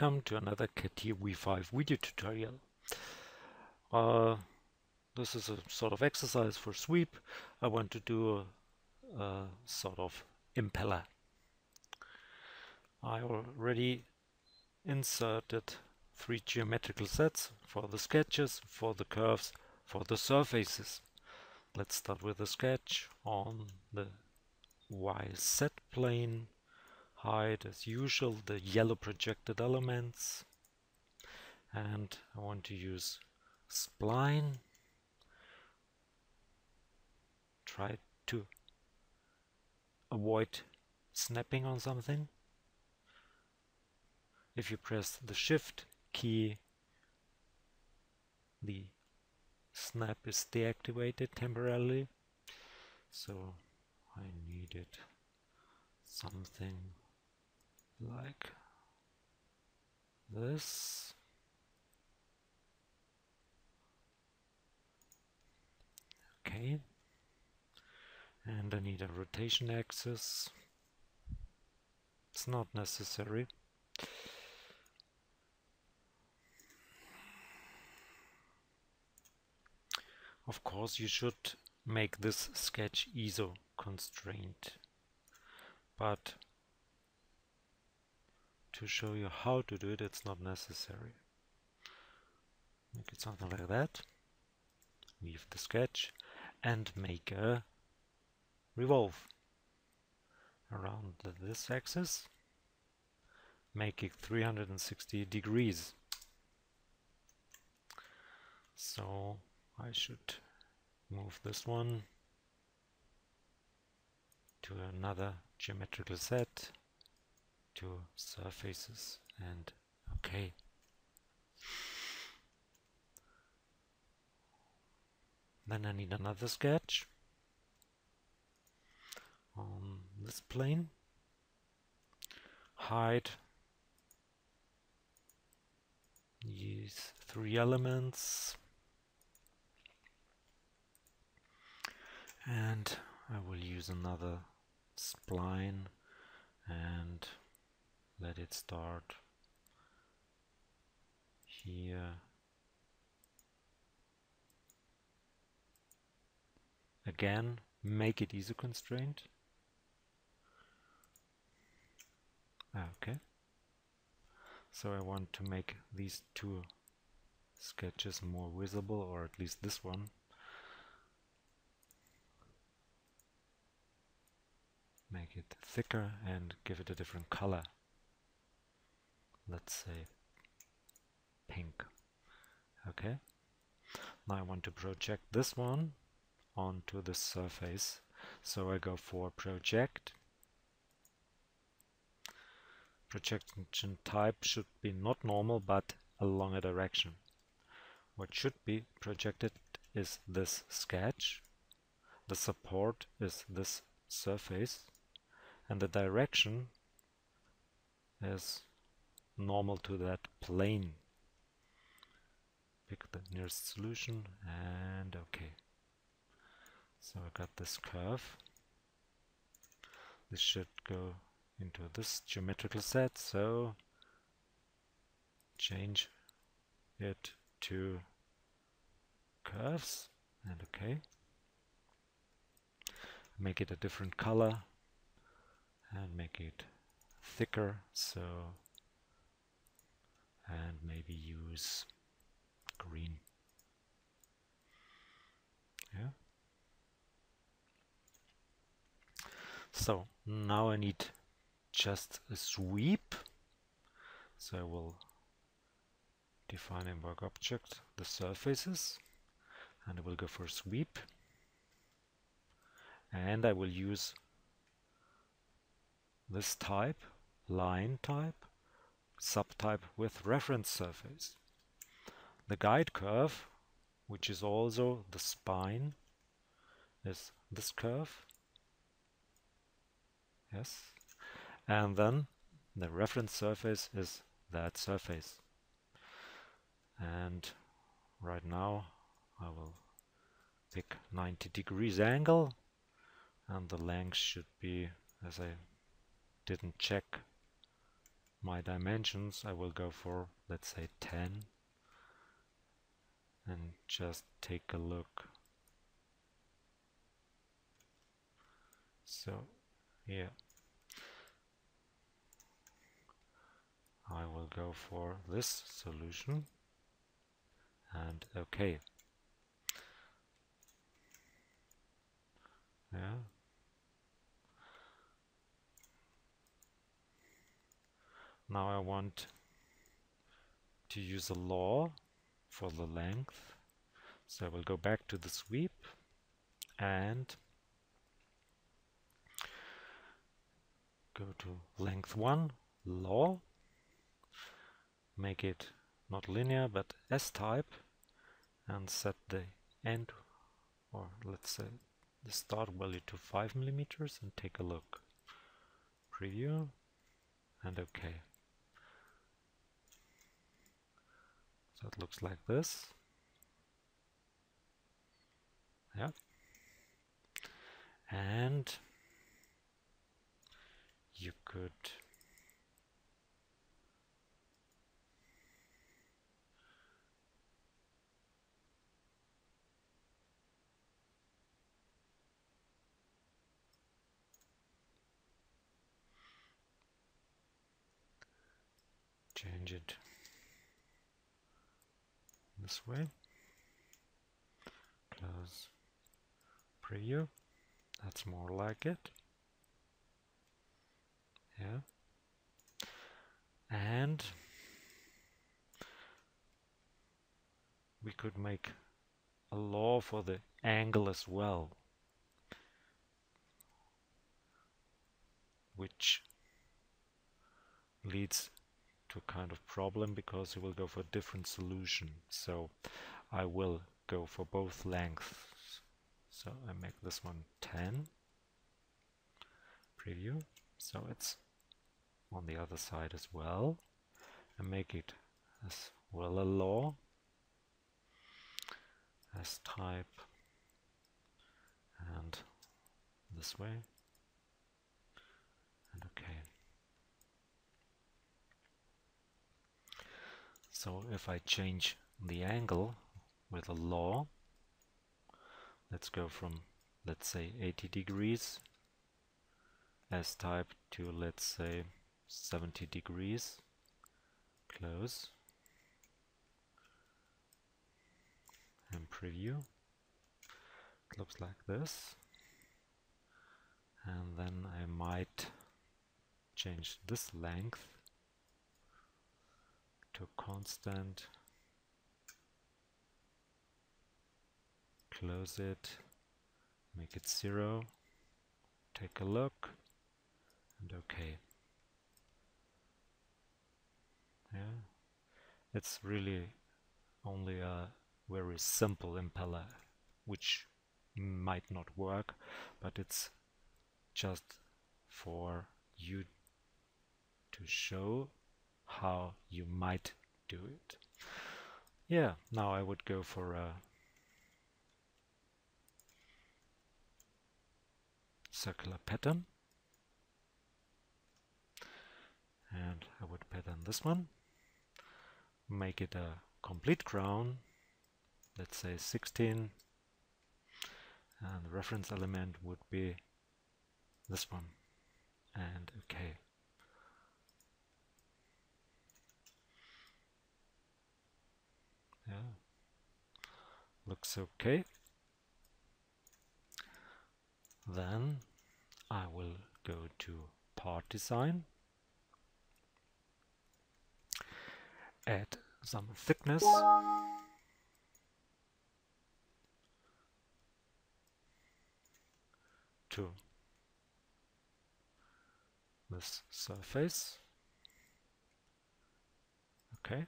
Welcome to another CATIA V5 video tutorial. Uh, this is a sort of exercise for sweep. I want to do a, a sort of impeller. I already inserted three geometrical sets for the sketches, for the curves, for the surfaces. Let's start with a sketch on the YZ plane hide as usual the yellow projected elements. And I want to use spline. Try to avoid snapping on something. If you press the shift key the snap is deactivated temporarily. So I needed something like this. Okay. And I need a rotation axis. It's not necessary. Of course, you should make this sketch ISO constrained. But to show you how to do it, it's not necessary. Make it something like that. Leave the sketch and make a revolve around this axis. Make it 360 degrees. So I should move this one to another geometrical set surfaces and okay. Then I need another sketch on this plane. Hide these three elements and I will use another spline and let it start here. Again make it ISO constraint. Ah, okay. So I want to make these two sketches more visible or at least this one. Make it thicker and give it a different color let's say pink. Okay. Now I want to project this one onto the surface. So I go for project. Projection type should be not normal but along a direction. What should be projected is this sketch. The support is this surface. And the direction is normal to that plane. Pick the nearest solution and okay. So I got this curve. This should go into this geometrical set, so change it to curves and okay. Make it a different color and make it thicker so and maybe use green. Yeah. So now I need just a sweep. So I will define in work object the surfaces and I will go for sweep and I will use this type line type subtype with reference surface. The guide curve, which is also the spine, is this curve. Yes. And then the reference surface is that surface. And right now I will pick 90 degrees angle and the length should be, as I didn't check my dimensions I will go for let's say 10 and just take a look. So here I will go for this solution. And okay. Yeah now I want to use a law for the length. So I will go back to the sweep and go to length 1 law. Make it not linear but S-type and set the end or let's say the start value to 5 millimeters and take a look. Preview and OK so it looks like this. Yeah. And you could change it this way. Close. Preview. That's more like it. Yeah. And we could make a law for the angle as well which leads to kind of problem because you will go for a different solution. So I will go for both lengths. So I make this one 10 preview. So it's on the other side as well. And make it as well a law. S-type. And this way. And okay so if I change the angle with a law let's go from let's say 80 degrees S-type to let's say 70 degrees. Close. And preview. It looks like this. And then I might change this length to constant. Close it. Make it zero. Take a look. And okay. Yeah. It's really only a very simple impeller which might not work but it's just for you to show how you might do it. Yeah now I would go for a circular pattern. And I would pattern this one. Make it a complete crown. Let's say 16 and the reference element would be this one and okay yeah looks okay. Then I will go to part design. Add some thickness. To this surface. Okay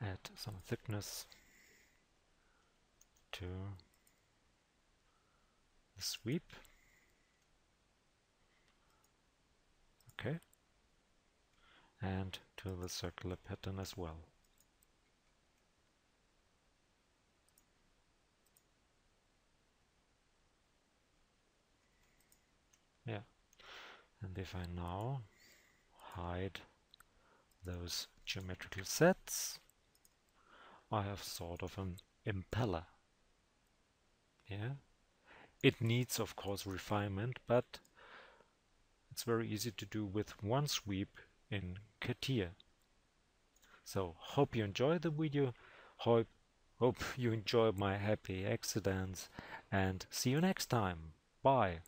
add some thickness to the sweep. Okay. And to the circular pattern as well. Yeah. And if I now hide those geometrical sets, I have sort of an impeller. Yeah, it needs of course refinement, but it's very easy to do with one sweep in CATIA. So hope you enjoyed the video, hope, hope you enjoyed my happy accidents and see you next time. Bye.